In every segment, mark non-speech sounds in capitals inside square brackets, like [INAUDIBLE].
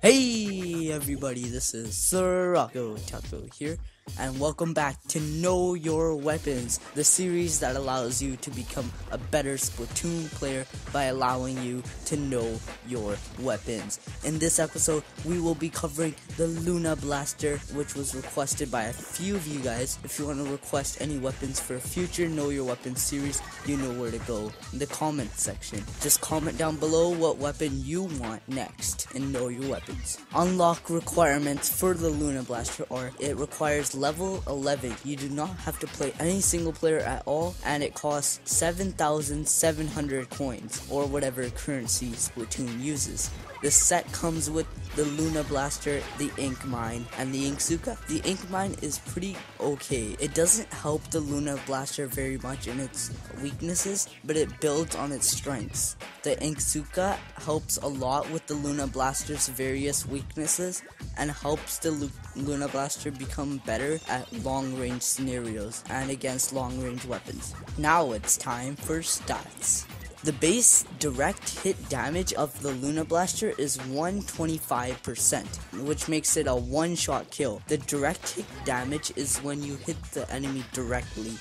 Hey everybody, this is Sarakotaco here, and welcome back to Know Your Weapons, the series that allows you to become a better Splatoon player by allowing you to know your weapons. In this episode, we will be covering the Luna Blaster, which was requested by a few of you guys. If you want to request any weapons for a future Know Your Weapons series, you know where to go in the comment section. Just comment down below what weapon you want next and Know Your Weapons. Unlock requirements for the Luna Blaster are it requires level 11. You do not have to play any single player at all, and it costs 7,700 coins, or whatever currency Splatoon uses. The set comes with the Luna Blaster, the Ink Mine, and the Inkzooka. The Ink Mine is pretty okay. It doesn't help the Luna Blaster very much in its weaknesses, but it builds on its strengths. The Inkzooka helps a lot with the Luna Blaster's various weaknesses and helps the Luna Blaster become better at long range scenarios and against long range weapons. Now it's time for stats. The base direct hit damage of the Luna Blaster is 125%, which makes it a one shot kill. The direct hit damage is when you hit the enemy directly.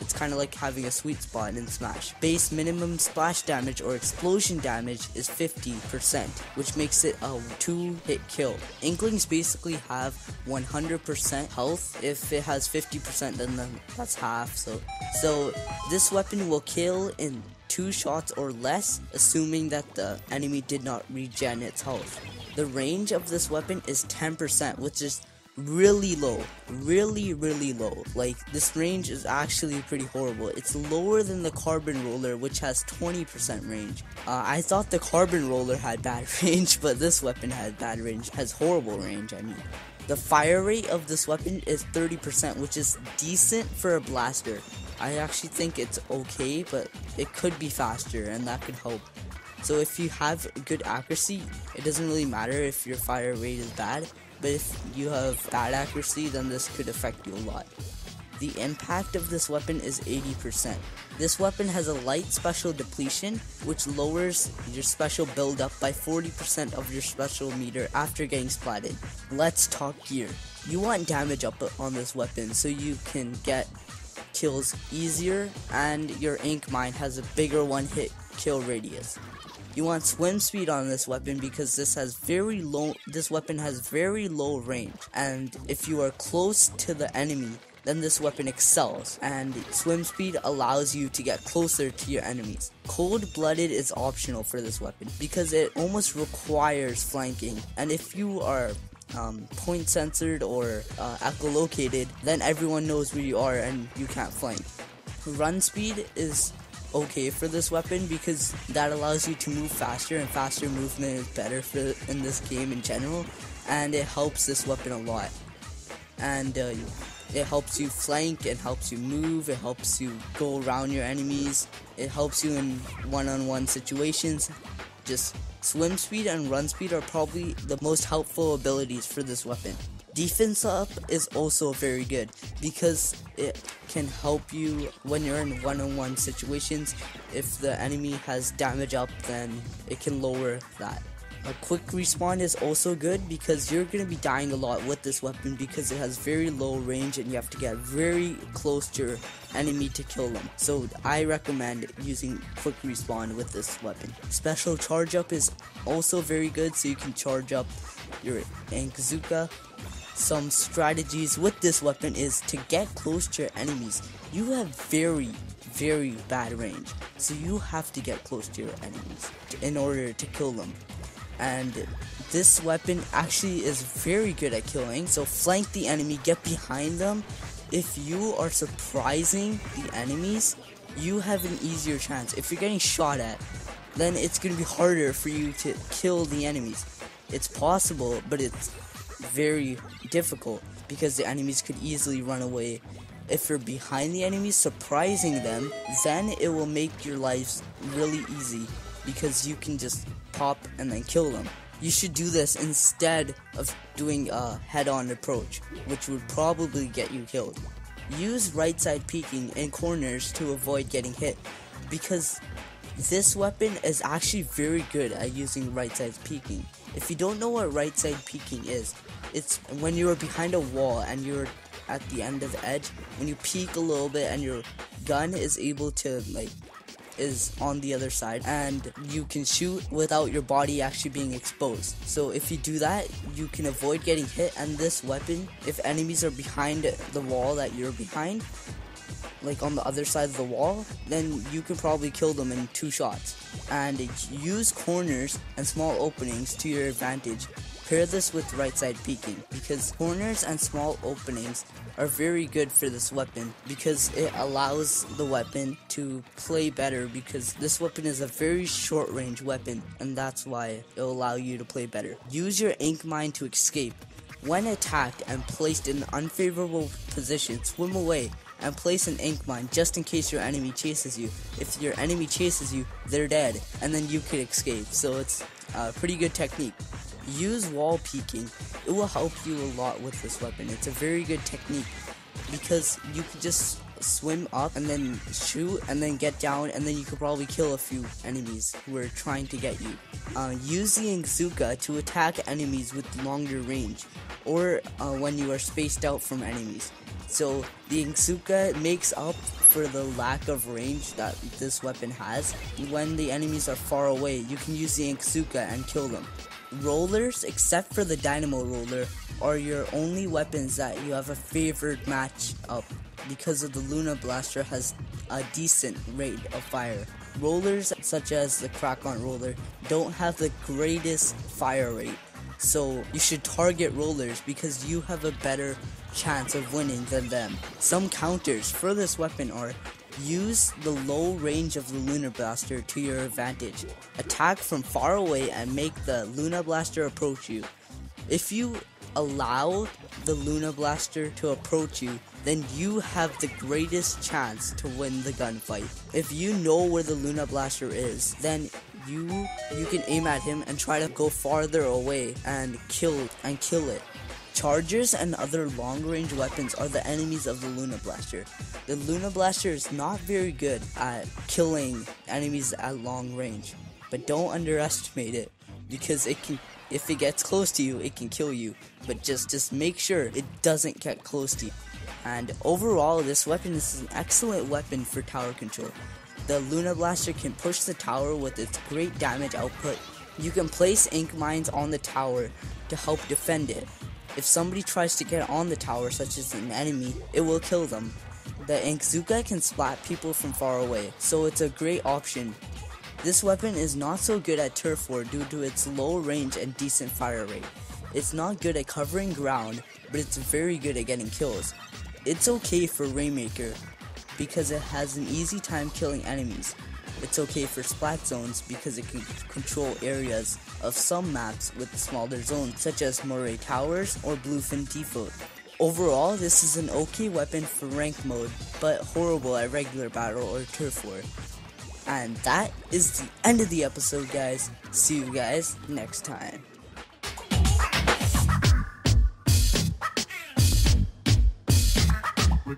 It's kind of like having a sweet spot in Smash. Base minimum splash damage or explosion damage is 50%, which makes it a two hit kill. Inklings basically have 100% health. If it has 50%, then that's half. So, so this weapon will kill in two shots or less, assuming that the enemy did not regen its health. The range of this weapon is 10%, which is really low. Really, really low. Like, this range is actually pretty horrible. It's lower than the Carbon Roller, which has 20% range. Uh, I thought the Carbon Roller had bad [LAUGHS] range, but this weapon had bad range. Has horrible range, I mean. The fire rate of this weapon is 30%, which is decent for a blaster. I actually think it's okay, but it could be faster, and that could help. So if you have good accuracy, it doesn't really matter if your fire rate is bad, but if you have bad accuracy, then this could affect you a lot. The impact of this weapon is 80%. This weapon has a light special depletion, which lowers your special build-up by 40% of your special meter after getting splatted. Let's talk gear. You want damage up on this weapon so you can get kills easier and your ink mine has a bigger one hit kill radius. You want swim speed on this weapon because this has very low this weapon has very low range and if you are close to the enemy then this weapon excels and swim speed allows you to get closer to your enemies. Cold blooded is optional for this weapon because it almost requires flanking and if you are um, point sensored or uh, echolocated, then everyone knows where you are and you can't flank. Run speed is okay for this weapon because that allows you to move faster and faster movement is better for in this game in general. And it helps this weapon a lot. And uh, it helps you flank it helps you move it helps you go around your enemies it helps you in one-on-one situations. Just swim speed and run speed are probably the most helpful abilities for this weapon Defense up is also very good because it can help you when you're in one-on-one situations. If the enemy has damage up, then it can lower that. A quick respawn is also good because you're going to be dying a lot with this weapon because it has very low range and you have to get very close to your enemy to kill them. So I recommend using quick respawn with this weapon. Special charge up is also very good so you can charge up your Inkzooka some strategies with this weapon is to get close to your enemies. You have very, very bad range, so you have to get close to your enemies in order to kill them. And this weapon actually is very good at killing, so flank the enemy, get behind them. If you are surprising the enemies, you have an easier chance. If you're getting shot at, then it's going to be harder for you to kill the enemies. It's possible, but it's very difficult because the enemies could easily run away. If you're behind the enemies, surprising them, then it will make your lives really easy because you can just pop and then kill them. You should do this instead of doing a head on approach, which would probably get you killed. use right side peeking in corners to avoid getting hit because this weapon is actually very good at using right side peeking. If you don't know what right side peeking is, it's when you're behind a wall and you're at the end of the edge, when you peek a little bit and your gun is able to like is on the other side and you can shoot without your body actually being exposed. So if you do that, you can avoid getting hit and this weapon, if enemies are behind the wall that you're behind, like on the other side of the wall, then you can probably kill them in two shots. And use corners and small openings to your advantage Pair this with right side peeking because corners and small openings are very good for this weapon because it allows the weapon to play better because this weapon is a very short range weapon and that's why it'll allow you to play better. Use your ink mine to escape. When attacked and placed in an unfavorable position, swim away and place an ink mine just in case your enemy chases you. If your enemy chases you, they're dead, and then you can escape. So it's a pretty good technique. Use wall peeking. It will help you a lot with this weapon. It's a very good technique because you can just swim up and then shoot and then get down and then you could probably kill a few enemies who are trying to get you. Uh, use the Inkzooka to attack enemies with longer range or uh, when you are spaced out from enemies. So the Inkzooka makes up for the lack of range that this weapon has. When the enemies are far away, you can use the Inkzooka and kill them rollers, except for the dynamo roller, are your only weapons that you have a favored match up because of the Luna Blaster has a decent rate of fire. Rollers such as the Krak-On roller don't have the greatest fire rate. So you should target rollers because you have a better chance of winning than them. Some counters for this weapon are Use the low range of the Luna Blaster to your advantage. Attack from far away and make the Luna Blaster approach you. If you allow the Luna Blaster to approach you, then you have the greatest chance to win the gunfight. If you know where the Luna Blaster is, then you you can aim at him and try to go farther away and kill and kill it. Chargers and other long-range weapons are the enemies of the Luna Blaster. The Luna Blaster is not very good at killing enemies at long range, but don't underestimate it because it can if it gets close to you, it can kill you. But just just make sure it doesn't get close to you. And overall, this weapon is an excellent weapon for tower control. The Luna Blaster can push the tower with its great damage output. You can place ink mines on the tower to help defend it. If somebody tries to get on the tower, such as an enemy, it will kill them. The Inkzooka can splat people from far away, so it's a great option. This weapon is not so good at turf war due to its low range and decent fire rate. It's not good at covering ground, but it's very good at getting kills. It's okay for Rainmaker, because it has an easy time killing enemies, it's okay for splat zones because it can control areas of some maps with smaller zones, such as Moray Towers or Bluefin Depot. Overall, this is an okay weapon for rank mode, but horrible at regular battle or turf war. And that is the end of the episode, guys. See you guys next time. We'll